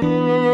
Música